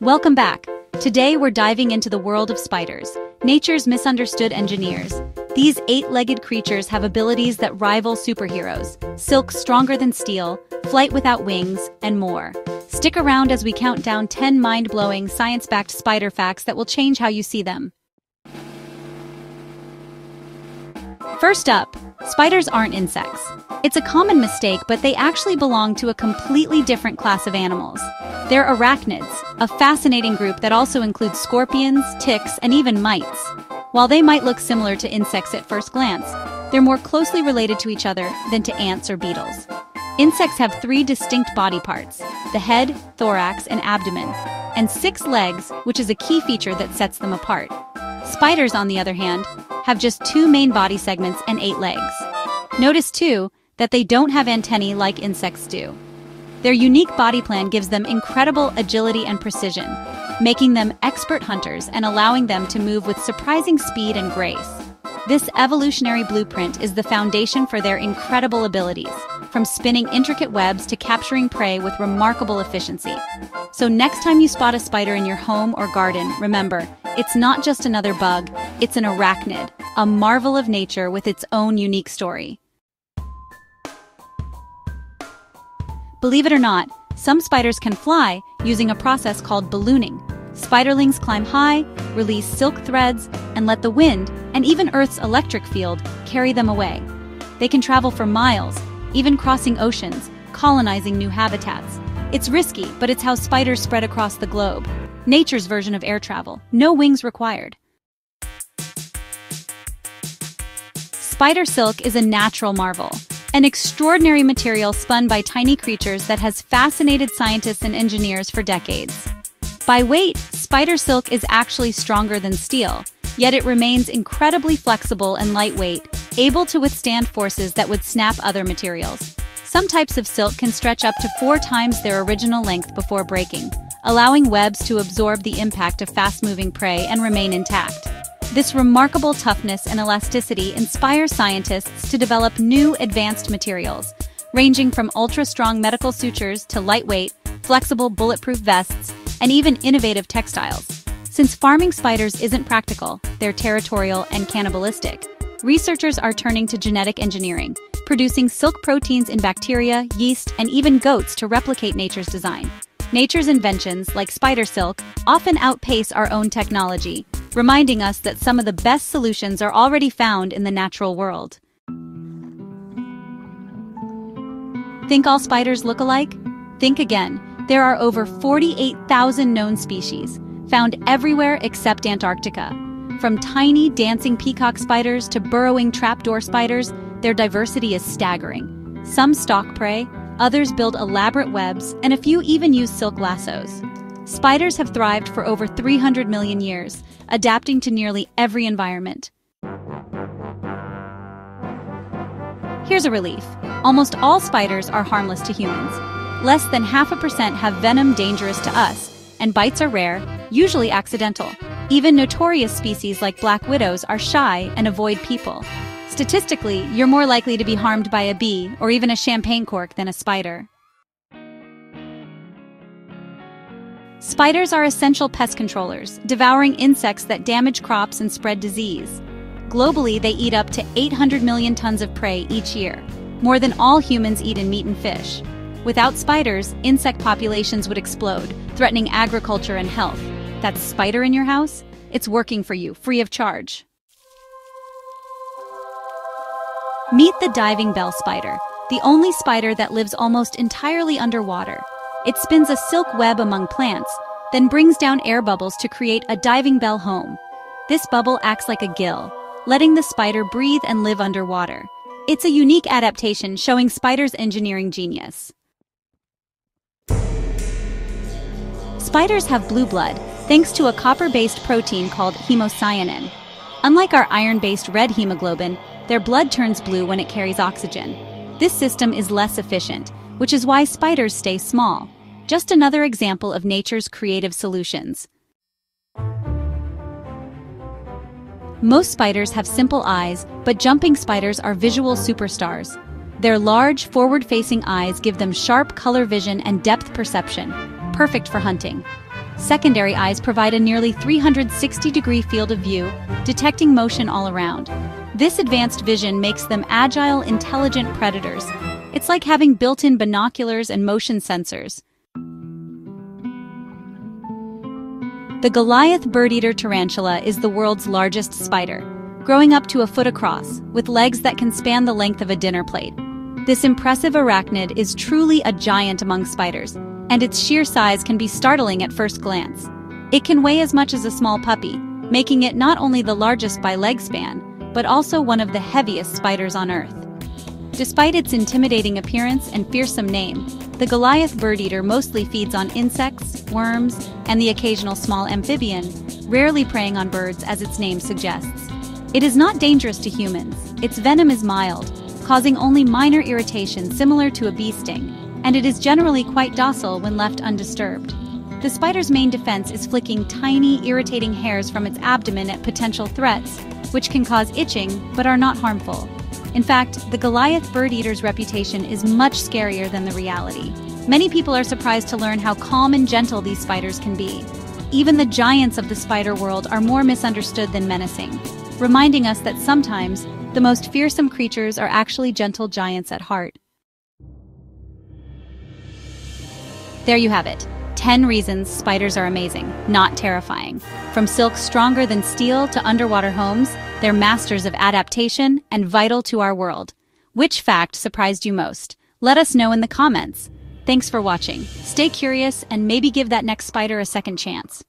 Welcome back. Today we're diving into the world of spiders, nature's misunderstood engineers. These eight-legged creatures have abilities that rival superheroes, silk stronger than steel, flight without wings, and more. Stick around as we count down 10 mind-blowing, science-backed spider facts that will change how you see them. First up, spiders aren't insects. It's a common mistake, but they actually belong to a completely different class of animals. They're arachnids, a fascinating group that also includes scorpions, ticks, and even mites. While they might look similar to insects at first glance, they're more closely related to each other than to ants or beetles. Insects have three distinct body parts, the head, thorax, and abdomen, and six legs, which is a key feature that sets them apart. Spiders, on the other hand, have just two main body segments and eight legs. Notice, too, that they don't have antennae like insects do. Their unique body plan gives them incredible agility and precision, making them expert hunters and allowing them to move with surprising speed and grace. This evolutionary blueprint is the foundation for their incredible abilities, from spinning intricate webs to capturing prey with remarkable efficiency. So next time you spot a spider in your home or garden, remember, it's not just another bug, it's an arachnid, a marvel of nature with its own unique story. Believe it or not, some spiders can fly using a process called ballooning. Spiderlings climb high, release silk threads, and let the wind, and even Earth's electric field, carry them away. They can travel for miles, even crossing oceans, colonizing new habitats. It's risky, but it's how spiders spread across the globe. Nature's version of air travel, no wings required. Spider silk is a natural marvel, an extraordinary material spun by tiny creatures that has fascinated scientists and engineers for decades. By weight, spider silk is actually stronger than steel, yet it remains incredibly flexible and lightweight, able to withstand forces that would snap other materials. Some types of silk can stretch up to four times their original length before breaking, allowing webs to absorb the impact of fast-moving prey and remain intact. This remarkable toughness and elasticity inspire scientists to develop new advanced materials, ranging from ultra-strong medical sutures to lightweight, flexible bulletproof vests, and even innovative textiles. Since farming spiders isn't practical, they're territorial and cannibalistic, researchers are turning to genetic engineering, producing silk proteins in bacteria, yeast, and even goats to replicate nature's design. Nature's inventions, like spider silk, often outpace our own technology, reminding us that some of the best solutions are already found in the natural world. Think all spiders look alike? Think again. There are over 48,000 known species, found everywhere except Antarctica. From tiny dancing peacock spiders to burrowing trapdoor spiders, their diversity is staggering. Some stalk prey, Others build elaborate webs, and a few even use silk lassos. Spiders have thrived for over 300 million years, adapting to nearly every environment. Here's a relief. Almost all spiders are harmless to humans. Less than half a percent have venom dangerous to us, and bites are rare, usually accidental. Even notorious species like black widows are shy and avoid people. Statistically, you're more likely to be harmed by a bee or even a champagne cork than a spider. Spiders are essential pest controllers, devouring insects that damage crops and spread disease. Globally, they eat up to 800 million tons of prey each year, more than all humans eat in meat and fish. Without spiders, insect populations would explode, threatening agriculture and health. That spider in your house? It's working for you, free of charge. Meet the diving bell spider, the only spider that lives almost entirely underwater. It spins a silk web among plants, then brings down air bubbles to create a diving bell home. This bubble acts like a gill, letting the spider breathe and live underwater. It's a unique adaptation showing spiders' engineering genius. Spiders have blue blood thanks to a copper-based protein called hemocyanin. Unlike our iron-based red hemoglobin, their blood turns blue when it carries oxygen. This system is less efficient, which is why spiders stay small. Just another example of nature's creative solutions. Most spiders have simple eyes, but jumping spiders are visual superstars. Their large, forward-facing eyes give them sharp color vision and depth perception, perfect for hunting. secondary eyes provide a nearly 360-degree field of view, detecting motion all around. This advanced vision makes them agile, intelligent predators. It's like having built-in binoculars and motion sensors. The Goliath bird-eater tarantula is the world's largest spider, growing up to a foot across, with legs that can span the length of a dinner plate. This impressive arachnid is truly a giant among spiders, and its sheer size can be startling at first glance. It can weigh as much as a small puppy, making it not only the largest by leg span, but also one of the heaviest spiders on Earth. Despite its intimidating appearance and fearsome name, the Goliath bird eater mostly feeds on insects, worms, and the occasional small amphibian, rarely preying on birds as its name suggests. It is not dangerous to humans. Its venom is mild, causing only minor irritation similar to a bee sting, and it is generally quite docile when left undisturbed. The spider's main defense is flicking tiny, irritating hairs from its abdomen at potential threats, which can cause itching but are not harmful. In fact, the Goliath bird eater's reputation is much scarier than the reality. Many people are surprised to learn how calm and gentle these spiders can be. Even the giants of the spider world are more misunderstood than menacing, reminding us that sometimes the most fearsome creatures are actually gentle giants at heart. There you have it. 10 reasons spiders are amazing, not terrifying. From silk stronger than steel to underwater homes, they're masters of adaptation and vital to our world. Which fact surprised you most? Let us know in the comments. Thanks for watching. Stay curious and maybe give that next spider a second chance.